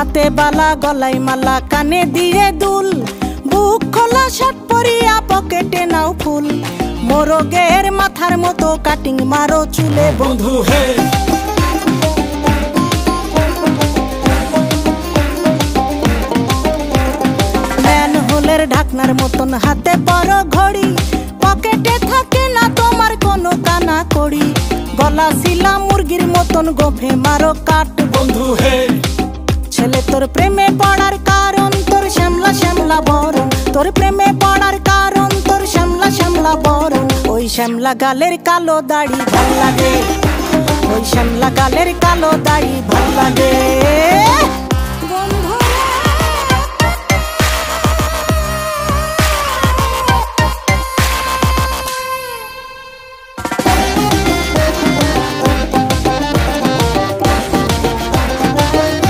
হাতে বালা গলাই মালা কানে দিয়ে দুল। বুক খোলা শার্ট পরিয়া পকেটে নাও ফুল। মোরগের মাথার মতো কাটিং মারো চুলে বন্ধু হে। ঢাকনার মতন হাতে বড় ঘড়ি। পকেটে থাকে না তোমার কোনো কানা কড়ি। গলা শিলা মুরগির মতন গোফে মারো কাট বন্ধু হে। তোর প্রেমে পড়ার কারণ, তোর শ্যামলা শ্যামলা বরণ। তোর প্রেমে পড়ার কারণ, তোর শ্যামলা শ্যামলা বরণ। ওই শ্যামলা গালের কালো দাড়ি ভালো লাগে। ওই শ্যামলা গালের